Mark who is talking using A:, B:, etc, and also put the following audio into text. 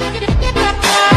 A: Bye.